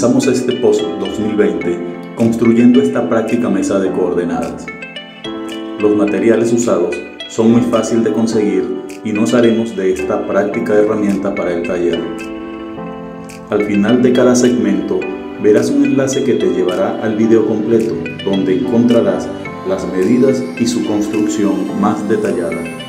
comenzamos este post 2020 construyendo esta práctica mesa de coordenadas. Los materiales usados son muy fácil de conseguir y nos haremos de esta práctica herramienta para el taller. Al final de cada segmento verás un enlace que te llevará al video completo donde encontrarás las medidas y su construcción más detallada.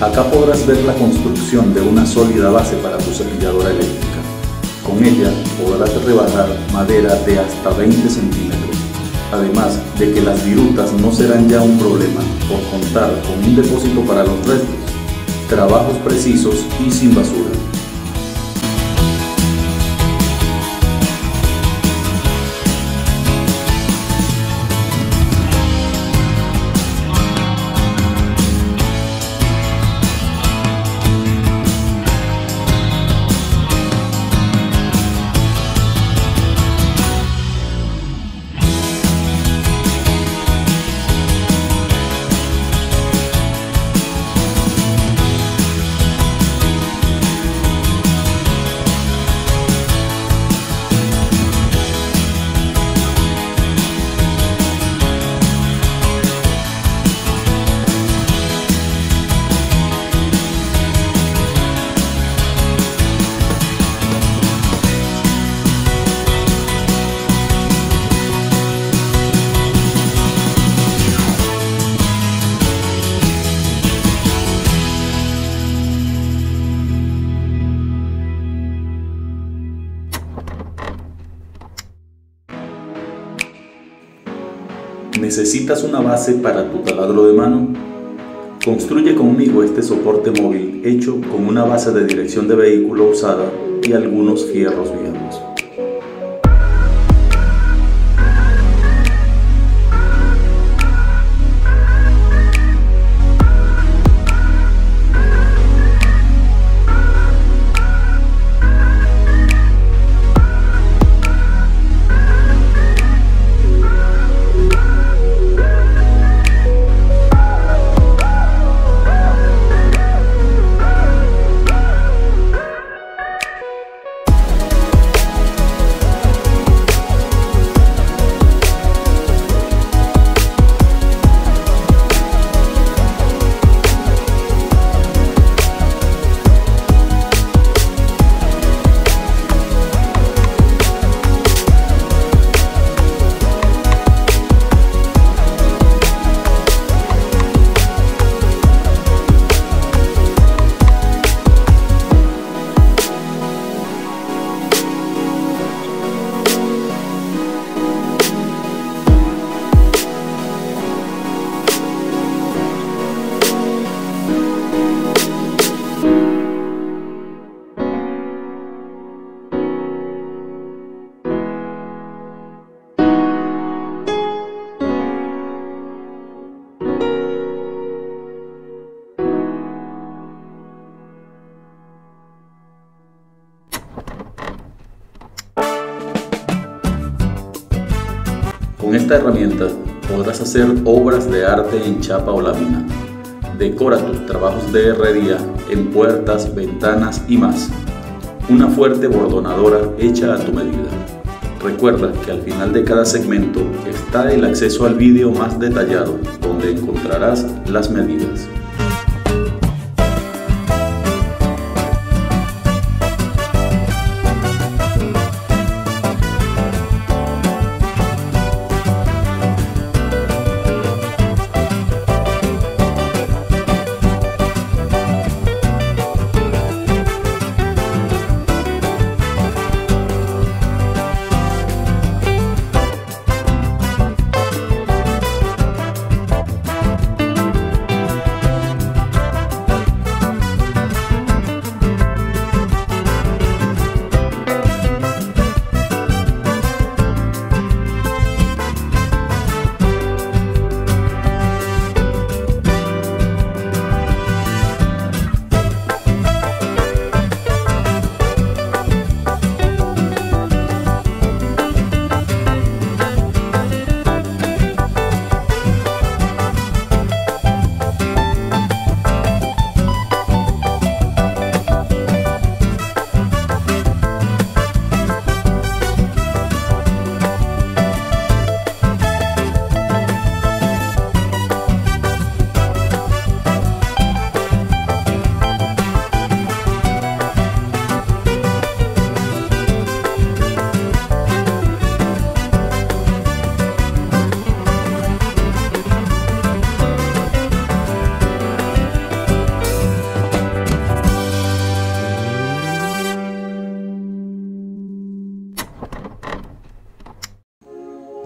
Acá podrás ver la construcción de una sólida base para tu cepilladora eléctrica. Con ella podrás rebajar madera de hasta 20 centímetros, además de que las virutas no serán ya un problema por contar con un depósito para los restos, trabajos precisos y sin basura. ¿Necesitas una base para tu taladro de mano? Construye conmigo este soporte móvil hecho con una base de dirección de vehículo usada y algunos fierros viejos. Con esta herramienta podrás hacer obras de arte en chapa o lámina. Decora tus trabajos de herrería en puertas, ventanas y más. Una fuerte bordonadora hecha a tu medida. Recuerda que al final de cada segmento está el acceso al vídeo más detallado, donde encontrarás las medidas.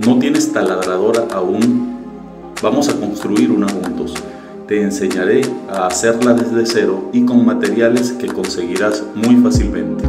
¿No tienes taladradora aún? Vamos a construir una juntos. Te enseñaré a hacerla desde cero y con materiales que conseguirás muy fácilmente.